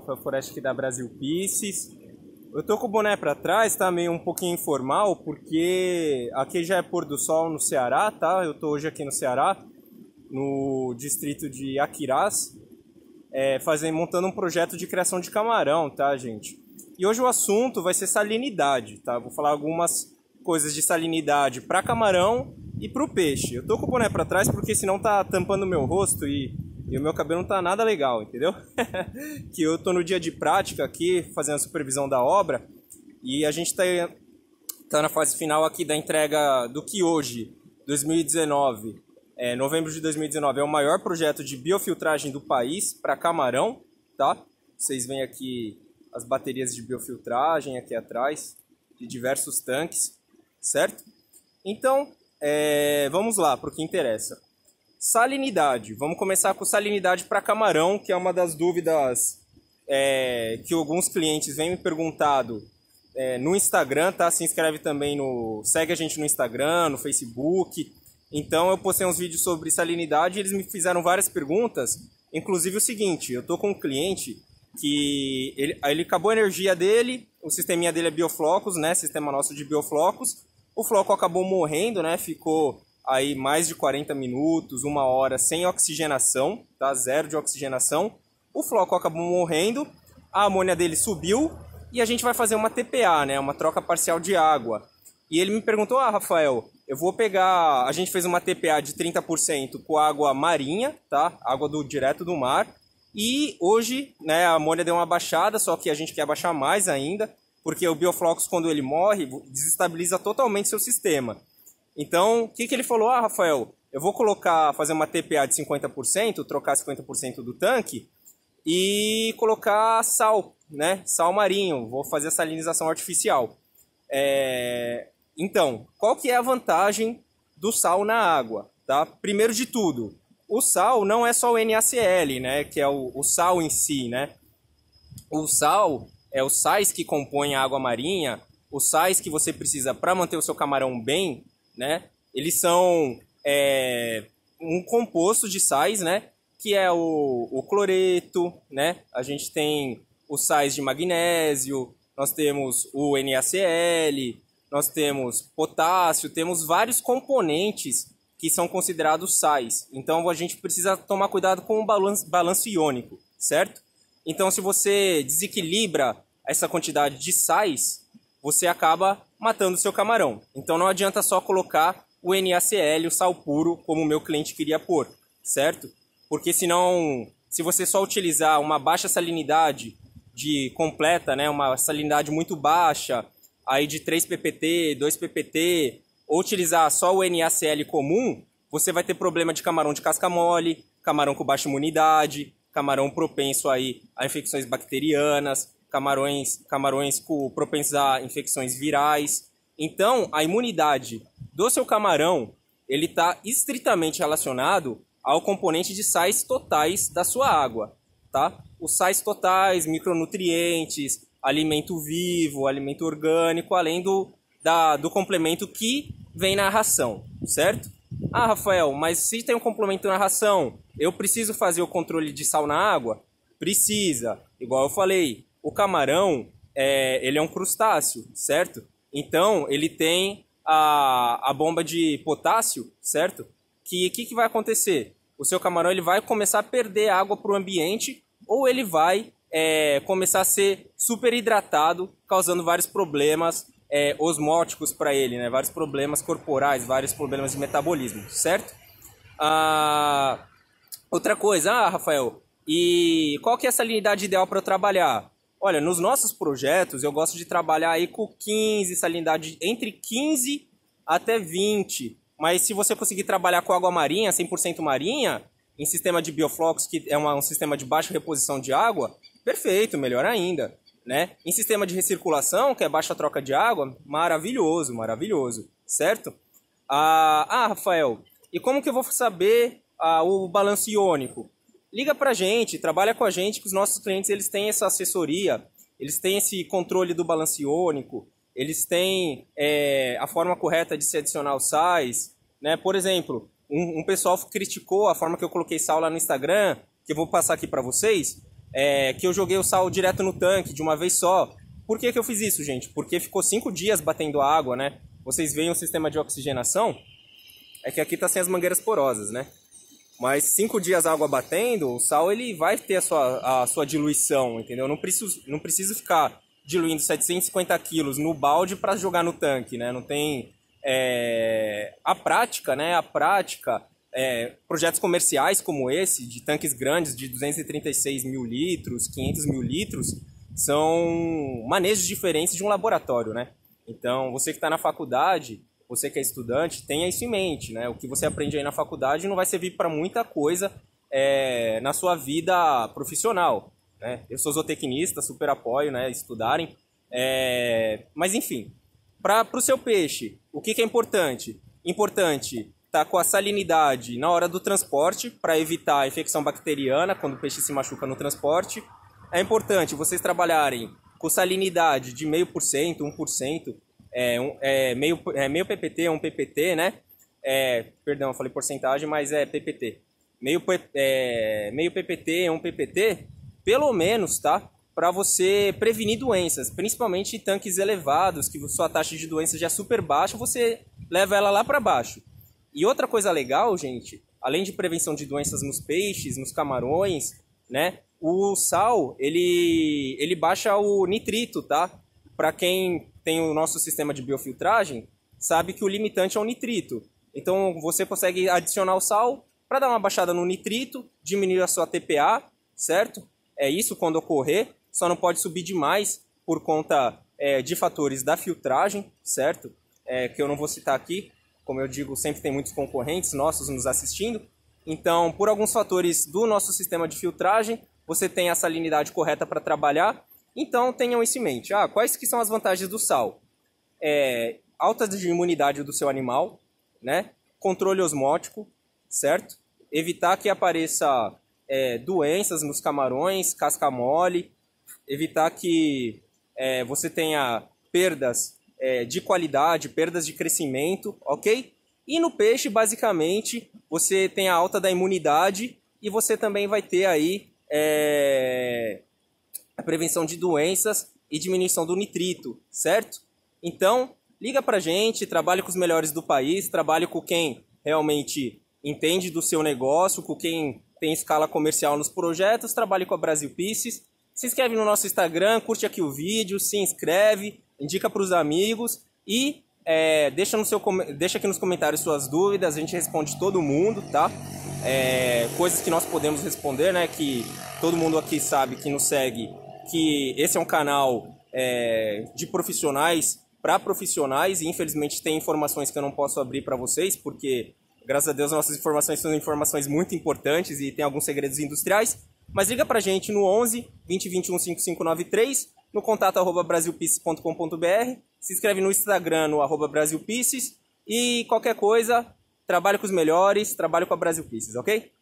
Forest aqui da Brasil Pieces. Eu tô com o boné para trás, tá meio um pouquinho informal, porque aqui já é pôr do sol no Ceará, tá? Eu tô hoje aqui no Ceará, no distrito de Aquiraz, é, fazendo, montando um projeto de criação de camarão, tá, gente? E hoje o assunto vai ser salinidade, tá? Vou falar algumas coisas de salinidade para camarão e para o peixe. Eu tô com o boné para trás porque senão tá tampando meu rosto e, e o meu cabelo não tá nada legal, entendeu? que eu tô no dia de prática aqui, fazendo a supervisão da obra e a gente tá, tá na fase final aqui da entrega do que hoje, 2019, é, novembro de 2019, é o maior projeto de biofiltragem do país para camarão, tá? Vocês veem aqui as baterias de biofiltragem aqui atrás, de diversos tanques, certo? Então, é, vamos lá para o que interessa. Salinidade. Vamos começar com salinidade para camarão, que é uma das dúvidas é, que alguns clientes vêm me perguntado é, no Instagram, tá? Se inscreve também no. Segue a gente no Instagram, no Facebook. Então eu postei uns vídeos sobre salinidade e eles me fizeram várias perguntas. Inclusive o seguinte, eu tô com um cliente que ele, ele acabou a energia dele, o sisteminha dele é bioflocos, né? Sistema nosso de bioflocos. O floco acabou morrendo, né? Ficou aí mais de 40 minutos, uma hora sem oxigenação, tá? Zero de oxigenação. O floco acabou morrendo, a amônia dele subiu e a gente vai fazer uma TPA, né? Uma troca parcial de água. E ele me perguntou: "Ah, Rafael, eu vou pegar, a gente fez uma TPA de 30% com água marinha, tá? Água do direto do mar e hoje, né, a amônia deu uma baixada, só que a gente quer baixar mais ainda, porque o bioflux, quando ele morre, desestabiliza totalmente seu sistema. Então, o que, que ele falou? Ah, Rafael, eu vou colocar, fazer uma TPA de 50%, trocar 50% do tanque e colocar sal, né? Sal marinho, vou fazer a salinização artificial. É... Então, qual que é a vantagem do sal na água? Tá? Primeiro de tudo, o sal não é só o NaCl, né? Que é o, o sal em si, né? O sal é os sais que compõem a água marinha, os sais que você precisa para manter o seu camarão bem, né? Eles são é, um composto de sais, né? Que é o, o cloreto, né? A gente tem os sais de magnésio, nós temos o NaCl, nós temos potássio, temos vários componentes que são considerados sais. Então a gente precisa tomar cuidado com o balanço, balanço iônico, certo? Então se você desequilibra essa quantidade de sais, você acaba matando seu camarão. Então não adianta só colocar o NaCl, o sal puro, como o meu cliente queria pôr, certo? Porque senão, se você só utilizar uma baixa salinidade de completa, né, uma salinidade muito baixa, aí de 3 ppt, 2 ppt, ou utilizar só o NaCl comum, você vai ter problema de camarão de casca mole, camarão com baixa imunidade, camarão propenso aí a infecções bacterianas, camarões, camarões com propensos a infecções virais. Então, a imunidade do seu camarão ele está estritamente relacionado ao componente de sais totais da sua água, tá? Os sais totais, micronutrientes, alimento vivo, alimento orgânico, além do, da, do complemento que vem na ração, certo? Ah, Rafael, mas se tem um complemento na ração, eu preciso fazer o controle de sal na água? Precisa. Igual eu falei, o camarão, é, ele é um crustáceo, certo? Então, ele tem a, a bomba de potássio, certo? Que o que, que vai acontecer? O seu camarão ele vai começar a perder água para o ambiente ou ele vai é, começar a ser super hidratado, causando vários problemas é, osmóticos para ele, né? Vários problemas corporais, vários problemas de metabolismo, certo? Ah, outra coisa, ah, Rafael, e qual que é a salinidade ideal para eu trabalhar? Olha, nos nossos projetos eu gosto de trabalhar aí com 15, salinidade entre 15 até 20. Mas se você conseguir trabalhar com água marinha, 100% marinha, em sistema de bioflux, que é uma, um sistema de baixa reposição de água, perfeito, melhor ainda né? Em sistema de recirculação, que é baixa troca de água, maravilhoso, maravilhoso, certo? Ah, ah Rafael, e como que eu vou saber ah, o balanço iônico? Liga pra gente, trabalha com a gente, que os nossos clientes eles têm essa assessoria, eles têm esse controle do balanço iônico, eles têm é, a forma correta de se adicionar os sais, né? Por exemplo, um, um pessoal criticou a forma que eu coloquei sal lá no Instagram, que eu vou passar aqui para vocês, é, que eu joguei o sal direto no tanque de uma vez só. Por que, que eu fiz isso, gente? Porque ficou cinco dias batendo água, né? Vocês veem o sistema de oxigenação? É que aqui tá sem as mangueiras porosas, né? Mas cinco dias água batendo, o sal ele vai ter a sua, a sua diluição, entendeu? Não preciso, não preciso ficar diluindo 750 quilos no balde para jogar no tanque, né? Não tem é, a prática, né? A prática, é, projetos comerciais como esse, de tanques grandes de 236 mil litros, 500 mil litros, são manejos diferentes de um laboratório, né? Então, você que está na faculdade, você que é estudante, tenha isso em mente, né? O que você aprende aí na faculdade não vai servir para muita coisa é, na sua vida profissional, né? Eu sou zootecnista, super apoio, né? Estudarem. É, mas, enfim, para o seu peixe, o que, que é importante? Importante tá com a salinidade na hora do transporte para evitar a infecção bacteriana quando o peixe se machuca no transporte. É importante vocês trabalharem com salinidade de meio por cento, 1%, é, um, é, meio, é, meio PPT, um PPT, né? É, perdão, eu falei porcentagem, mas é PPT. Meio, é, meio PPT, um PPT, pelo menos, tá? Para você prevenir doenças, principalmente tanques elevados, que sua taxa de doença já é super baixa, você leva ela lá para baixo. E outra coisa legal, gente, além de prevenção de doenças nos peixes, nos camarões, né? O sal, ele, ele baixa o nitrito, tá? Para quem tem o nosso sistema de biofiltragem, sabe que o limitante é o nitrito. Então você consegue adicionar o sal para dar uma baixada no nitrito, diminuir a sua TPA, certo? É isso quando ocorrer, só não pode subir demais por conta é, de fatores da filtragem, certo? É, que eu não vou citar aqui, como eu digo, sempre tem muitos concorrentes nossos nos assistindo. Então, por alguns fatores do nosso sistema de filtragem, você tem a salinidade correta para trabalhar. Então, tenham isso em mente. Ah, quais que são as vantagens do sal? É, alta de imunidade do seu animal, né? Controle osmótico, certo? Evitar que apareça é, doenças nos camarões, casca mole, evitar que é, você tenha perdas é, de qualidade, perdas de crescimento, ok? E no peixe, basicamente, você tem a alta da imunidade e você também vai ter aí é, a prevenção de doenças e diminuição do nitrito, certo? Então, liga pra gente, trabalhe com os melhores do país, trabalhe com quem realmente entende do seu negócio, com quem tem escala comercial nos projetos, trabalhe com a Brasil Pieces. Se inscreve no nosso Instagram, curte aqui o vídeo, se inscreve, indica para os amigos e é, deixa, no seu, deixa aqui nos comentários suas dúvidas, a gente responde todo mundo, tá? É, coisas que nós podemos responder, né? Que todo mundo aqui sabe que nos segue, que esse é um canal é, de profissionais para profissionais e infelizmente tem informações que eu não posso abrir para vocês porque graças a Deus nossas informações são informações muito importantes e tem alguns segredos industriais. Mas liga pra gente no 11 2021 5593 no contato arroba brasilpieces.com.br, se inscreve no Instagram no arroba brasilpieces e qualquer coisa, trabalhe com os melhores, trabalhe com a Brasil Pieces, ok?